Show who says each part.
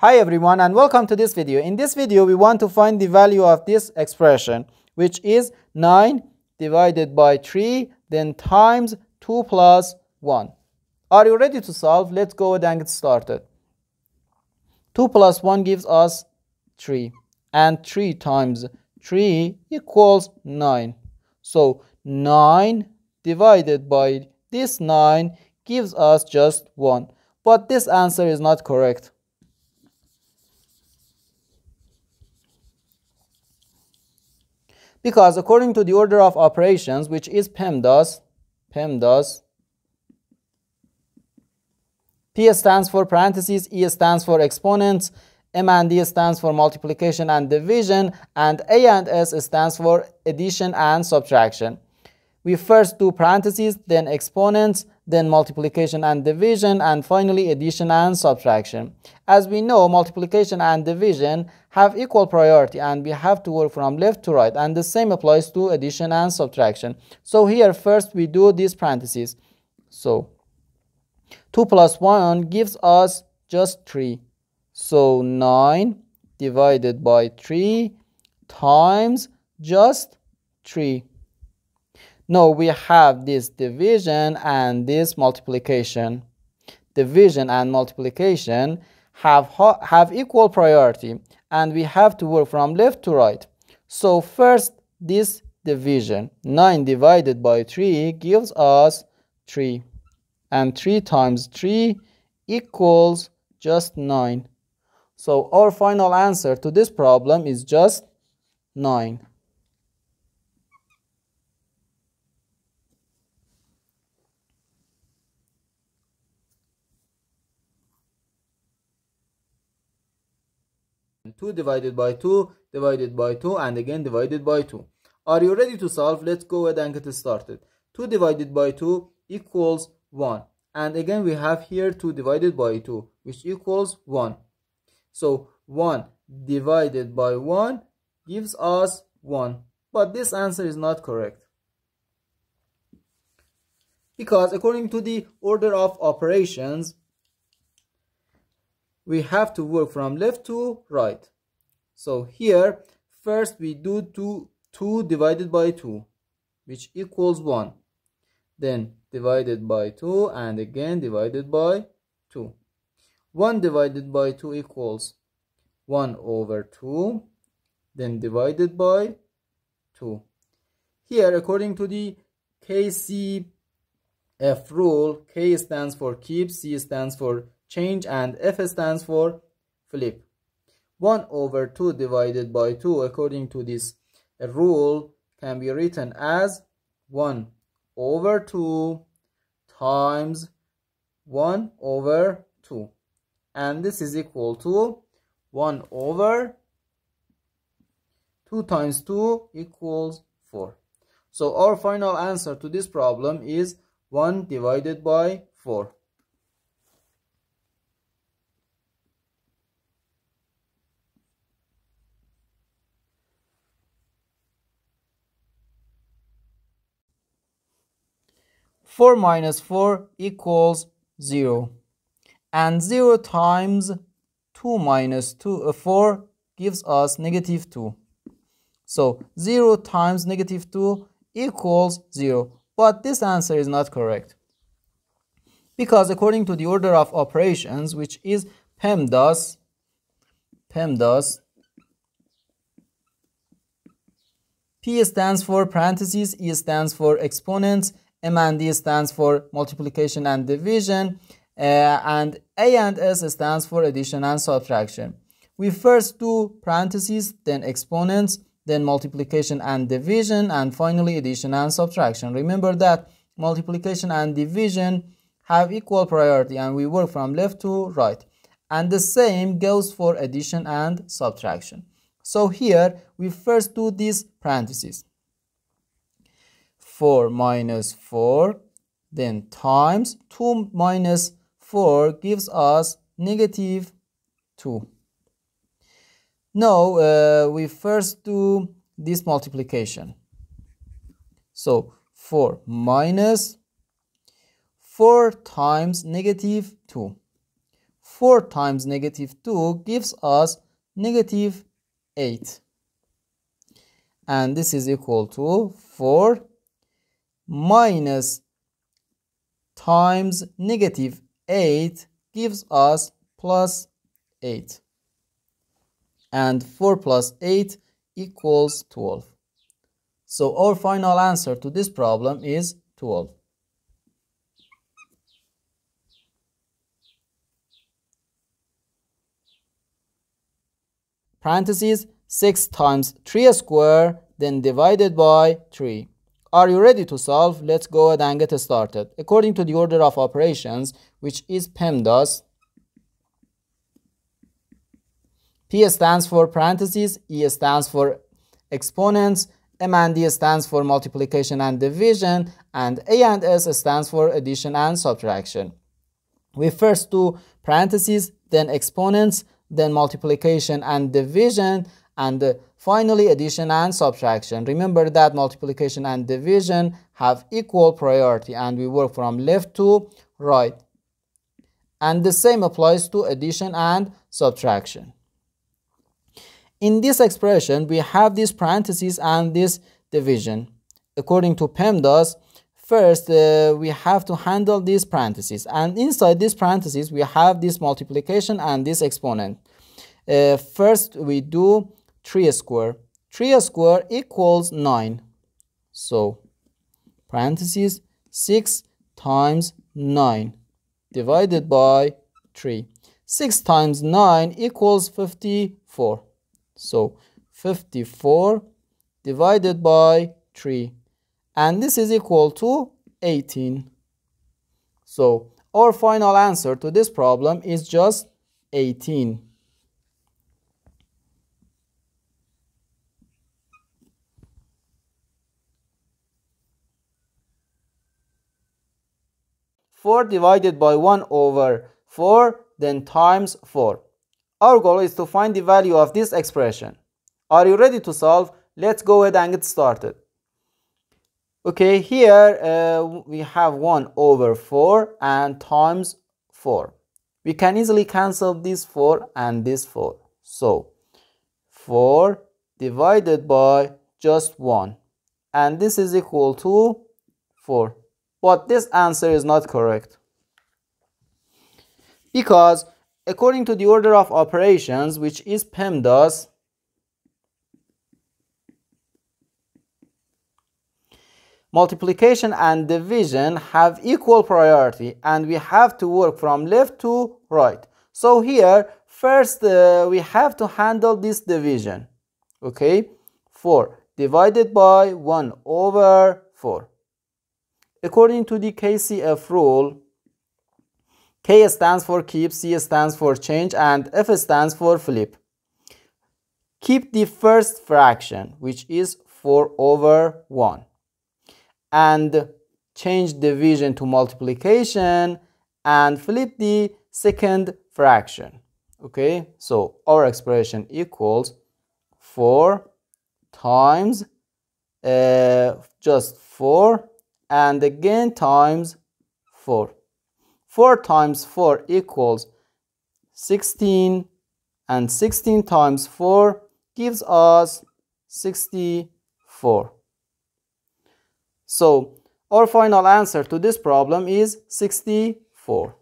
Speaker 1: Hi everyone and welcome to this video. In this video we want to find the value of this expression which is 9 divided by 3 then times 2 plus 1. Are you ready to solve? Let's go ahead and get started. 2 plus 1 gives us 3 and 3 times 3 equals 9. So 9 divided by this 9 gives us just 1. But this answer is not correct. Because according to the order of operations, which is PEMDAS, PEMDAS, P stands for parentheses, E stands for exponents, M and D stands for multiplication and division, and A and S stands for addition and subtraction. We first do parentheses, then exponents, then multiplication and division, and finally addition and subtraction. As we know, multiplication and division have equal priority and we have to work from left to right and the same applies to addition and subtraction. So here first we do these parentheses. So 2 plus 1 gives us just 3. So 9 divided by 3 times just 3. Now we have this division and this multiplication. Division and multiplication have, have equal priority and we have to work from left to right. So first this division 9 divided by 3 gives us 3 and 3 times 3 equals just 9. So our final answer to this problem is just 9. Two divided by two divided by two and again divided by two. Are you ready to solve? Let's go ahead and get started. 2 divided by 2 equals 1. And again we have here 2 divided by 2 which equals 1. So 1 divided by 1 gives us 1. But this answer is not correct. Because according to the order of operations, we have to work from left to right. So here, first we do 2, 2 divided by 2, which equals 1. Then divided by 2 and again divided by 2. 1 divided by 2 equals 1 over 2 then divided by 2 here according to the KCF rule K stands for keep C stands for change and F stands for flip 1 over 2 divided by 2 according to this rule can be written as 1 over 2 times 1 over 2 and this is equal to 1 over 2 times 2 equals 4. So our final answer to this problem is 1 divided by 4. Four minus four equals zero and 0 times 2 minus 2, uh, 4 gives us negative 2. So 0 times negative 2 equals 0. But this answer is not correct. Because according to the order of operations, which is PEMDAS, PEMDAS, P stands for parentheses, E stands for exponents, M and D stands for multiplication and division, uh, and A and S stands for addition and subtraction. We first do parentheses, then exponents, then multiplication and division, and finally addition and subtraction. Remember that multiplication and division have equal priority and we work from left to right. And the same goes for addition and subtraction. So here we first do these parentheses. 4 minus 4, then times 2 minus 4 gives us negative 2. Now uh, we first do this multiplication. So 4 minus 4 times negative 2. 4 times negative 2 gives us negative 8 and this is equal to 4 minus times negative 8 gives us plus 8 and 4 plus 8 equals 12 so our final answer to this problem is 12 parentheses 6 times 3 square then divided by 3 are you ready to solve? Let's go ahead and get started. According to the order of operations, which is PEMDAS, P stands for parentheses, E stands for exponents, M and D stands for multiplication and division, and A and S stands for addition and subtraction. We first do parentheses, then exponents, then multiplication and division, and finally addition and subtraction. Remember that multiplication and division have equal priority and we work from left to right. And the same applies to addition and subtraction. In this expression, we have these parentheses and this division. According to PEMDAS, first uh, we have to handle these parentheses. And inside these parentheses, we have this multiplication and this exponent. Uh, first, we do 3 square. 3 square equals 9. So, parentheses 6 times 9 divided by 3. 6 times 9 equals 54. So, 54 divided by 3. And this is equal to 18. So, our final answer to this problem is just 18. Four divided by 1 over 4 then times 4. Our goal is to find the value of this expression. Are you ready to solve? Let's go ahead and get started. Okay, here uh, we have 1 over 4 and times 4. We can easily cancel this 4 and this 4. So, 4 divided by just 1. And this is equal to 4. But this answer is not correct. Because according to the order of operations, which is PEMDAS, multiplication and division have equal priority and we have to work from left to right. So here, first uh, we have to handle this division. Okay, 4 divided by 1 over 4. According to the KCF rule, K stands for keep, C stands for change, and F stands for flip. Keep the first fraction, which is 4 over 1. And change division to multiplication and flip the second fraction. Okay, so our expression equals 4 times uh, just 4 and again times 4. 4 times 4 equals 16 and 16 times 4 gives us 64. So our final answer to this problem is 64.